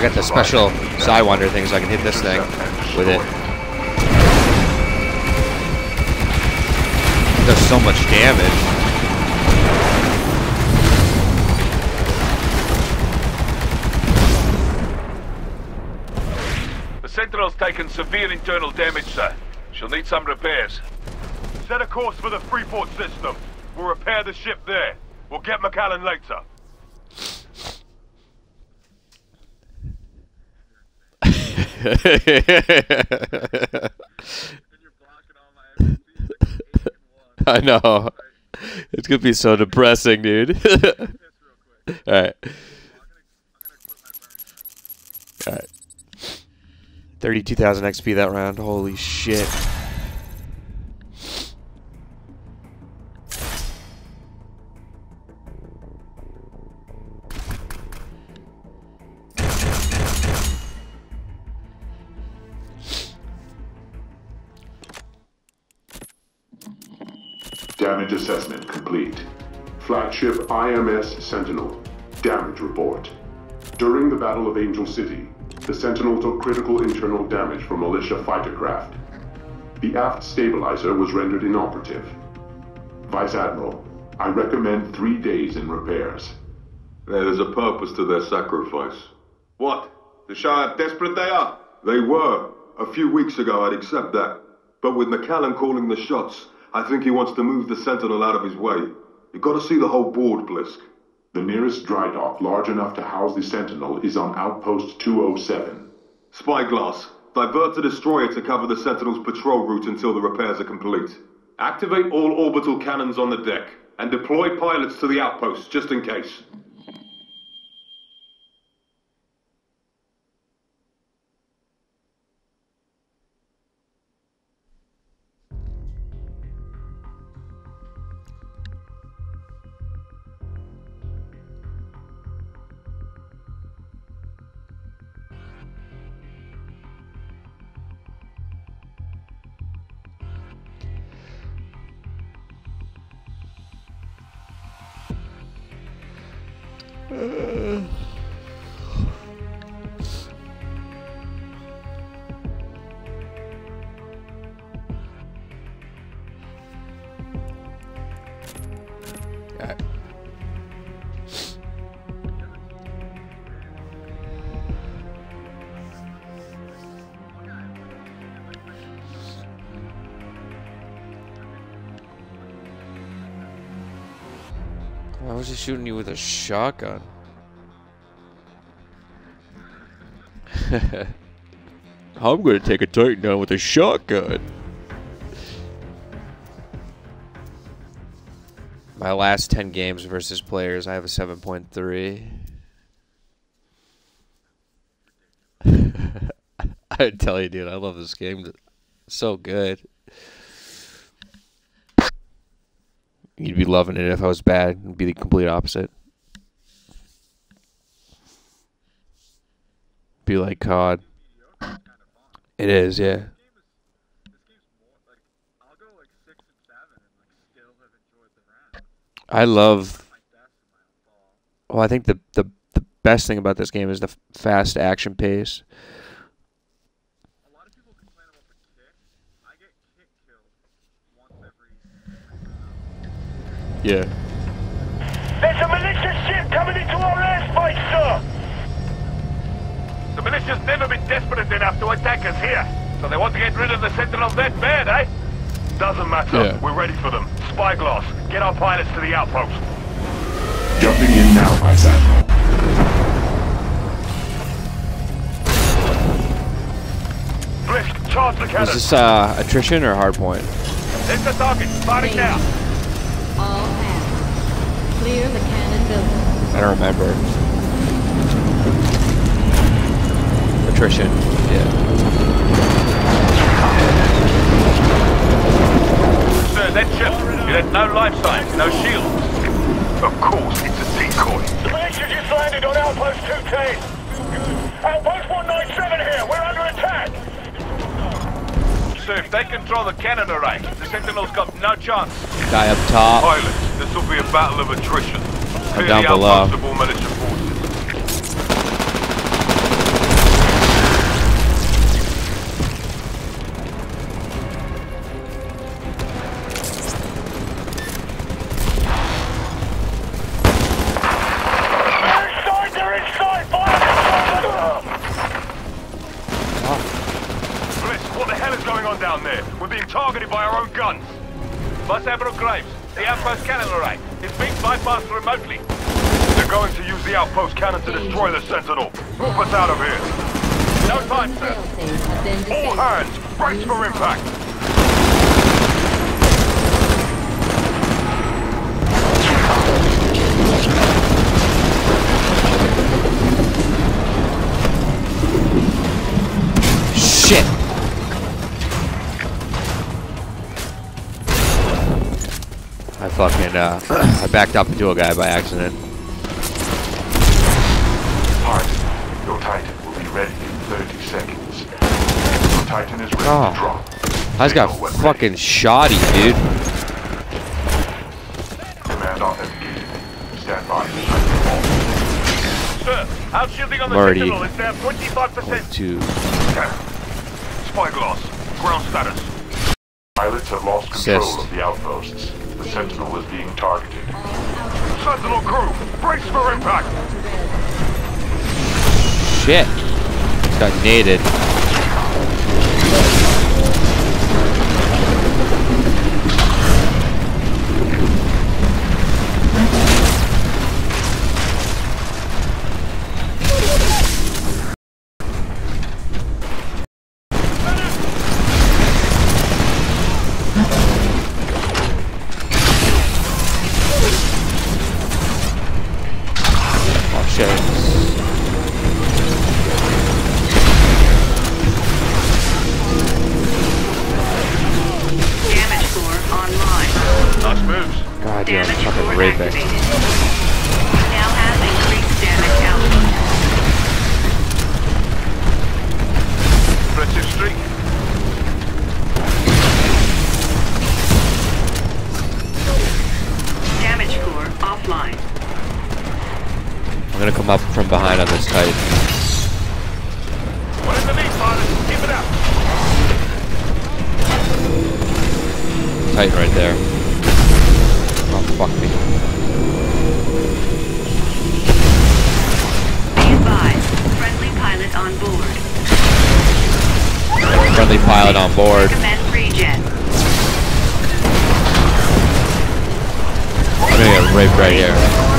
I got the special Sidewinder thing so I can hit this thing with it. It does so much damage. The Sentinel's taken severe internal damage, sir. She'll need some repairs. Set a course for the Freeport system. We'll repair the ship there. We'll get MacAllan later. I know. It's gonna be so depressing, dude. Alright. Alright. 32,000 XP that round. Holy shit. Damage assessment complete. Flagship IMS Sentinel. Damage report. During the Battle of Angel City, the Sentinel took critical internal damage from militia fighter craft. The aft stabilizer was rendered inoperative. Vice Admiral, I recommend three days in repairs. There's a purpose to their sacrifice. What? To show how desperate they are? They were. A few weeks ago, I'd accept that. But with McCallum calling the shots, I think he wants to move the Sentinel out of his way. You've got to see the whole board, Blisk. The nearest dry dock large enough to house the Sentinel is on Outpost 207. Spyglass. Divert the destroyer to cover the Sentinel's patrol route until the repairs are complete. Activate all orbital cannons on the deck, and deploy pilots to the outpost, just in case. Alright. Why was just shooting you with a shotgun? I'm gonna take a Titan down with a shotgun. My last 10 games versus players, I have a 7.3. I tell you, dude, I love this game. It's so good. You'd be loving it if I was bad. It'd be the complete opposite. Be like COD. It is, yeah. I love. Well, I think the the the best thing about this game is the fast action pace. Yeah. There's a militia ship coming into our airspace, sir! The militia's never been desperate enough to attack us here. So they want to get rid of the Sentinel that bad, eh? Doesn't matter. Yeah. We're ready for them. Spyglass, get our pilots to the outpost. Jumping in now, Vice Admiral. Blisk, charge the Is this uh, attrition or hard point? Hit the target, firing now. All hands. Clear the cannon building. I don't remember. Attrition. Yeah. Sir, that ship, it had no life signs, no shields. Of course, it's a decoy. The militia just landed on Outpost 210. Outpost 197 here. We're under attack. Sir, if they control the cannon array, the Sentinel's got no chance. Guy up top. This will be a battle of attrition. Come down below. what the hell is going on down there? We're being targeted by our own guns. Boss Admiral Graves, the outpost cannon array. It's being bypassed remotely. They're going to use the outpost cannon to destroy the Sentinel. Move us out of here. No time, sir. Failsafe has been All hands, brace for impact. Shit. I fucking uh, I backed up into a guy by accident. Pilot, your Titan will be ready in 30 seconds. Your Titan is ready Oh. to drop. I just got Signal ready. fucking shoddy, dude. Command authenticated. Stand by. for Titan launch. Sir, outshielding on the I'm Sentinel is down 25%. To Spyglass. Ground status. Pilots have lost control Assist. of the outposts. Sentinel is being targeted. Sentinel crew, brace for impact. shit. Got naded. Gonna come up from behind on this tight. What is the lead, pilot? Keep it up. Tight right there. Oh fuck me. Be advised, friendly pilot on board. Friendly pilot on board. Recommend regen. I'm gonna get raped right here.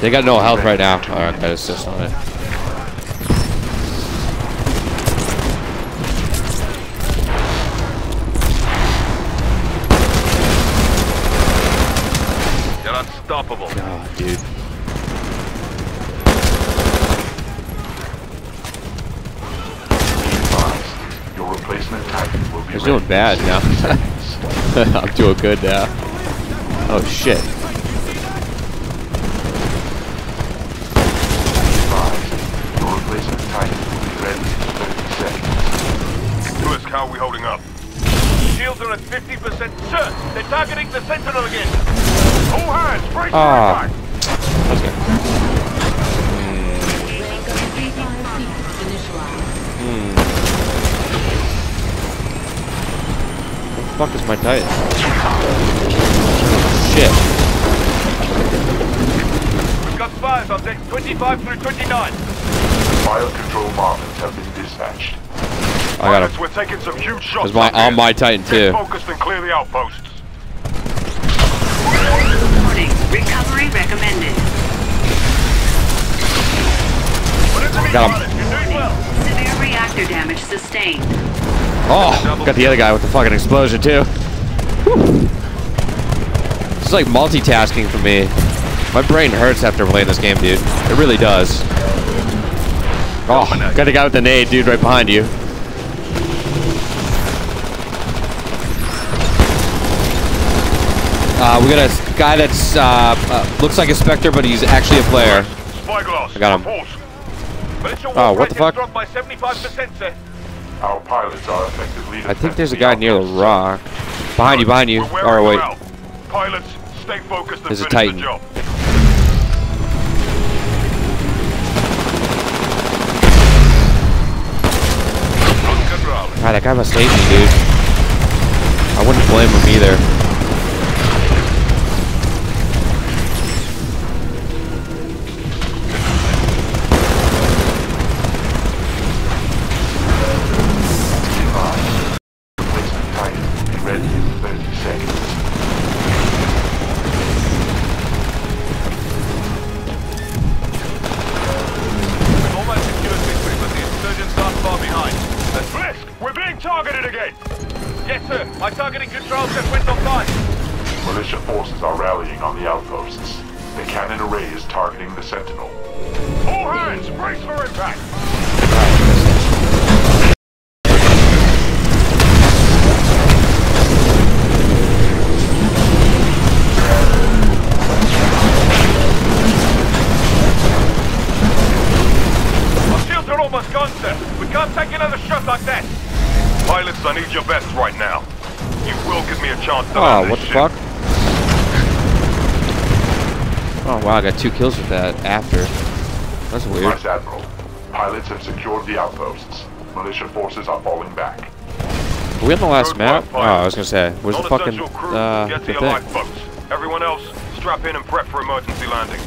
They got no health right now. Alright, I assist on it. You're unstoppable. Oh, dude. Your replacement Titan will be I was ready doing bad now. I'm doing good now. Oh shit. advised. Your replacement Titan will be ready in 30 seconds. Lewis, how are we holding up? Shields are at 50%. Sir, they're targeting the Sentinel again. All hands, brace for Ah. impact. That's good. Rank of C5 sequence initialized. What the fuck is my titan? Shit. We've got spies on decks 25 through 29. Fire control bombers have been dispatched. I got Pilots, him. we're taking some huge shots. There's my on my titan Stay too. focused and clear the outposts. Warning. Recovery recommended. What is the lead, Got him. pilot? You're doing well. Severe reactor damage sustained. Oh, got the other guy with the fucking explosion too. Whew. This is like multitasking for me. My brain hurts after playing this game, dude. It really does. Oh, got the guy with the nade, dude, right behind you. Uh, we got a guy that's uh, uh, looks like a Spectre, but he's actually a player. Spyglass. I got him. Oh, what the fuck? dropped by 75%, sir. Our pilots are effectively I think there's a guy near the rock. Behind you, behind you. We're Or them wait, out. Pilots, stay focused and There's a Titan. the job. God, that guy must hate me, dude. I wouldn't blame him either. Targeting the Sentinel. All hands, brace for impact! Our shields are almost gone, sir. We can't take another shot like that. Pilots, I need your best right now. You will give me a chance to Oh, land ah, what the ship. fuck? Oh wow, I got two kills with that after. That's weird. Vice Admiral, pilots have secured the outposts. Militia forces are falling back. Are we on the last Good map? Oh, I was gonna say, where's the fucking crew, uh, get the to your thing? lifeboats. Everyone else, strap in and prep for emergency landing.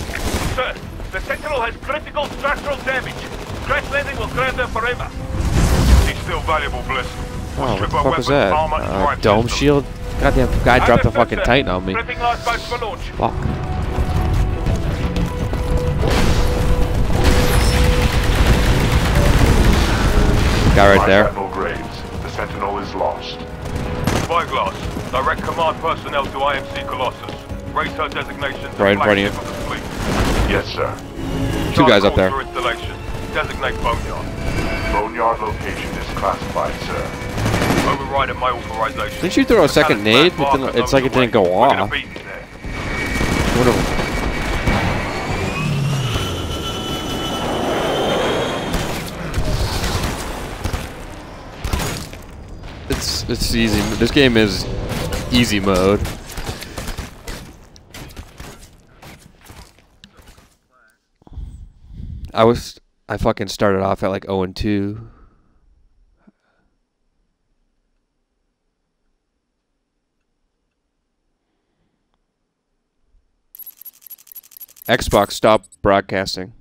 Sir, the Sentinel has critical structural damage. Crash landing will grab them forever. He's still valuable, Blisk. Oh, what Strip the fuck was weapons, that? Uh, dome system. shield? Goddamn guy dropped a fucking titan on me. Prepping lifeboats for launch. Fuck. Guy right there. Admiral Graves, the Sentinel is lost. Spyglass, direct command personnel to IMC Colossus. Raise her designation to Right in front of you. of the fleet. Yes, sir. Two guys up there. For installation. Designate Boneyard. Boneyard location is classified, sir. Override my authorization. Didn't you throw a second nade? black It didn't- marker it's like it didn't go the. We're gonna off. beat you It's it's easy. This game is easy mode. I was I fucking started off at like 0 and 2. Xbox stop broadcasting.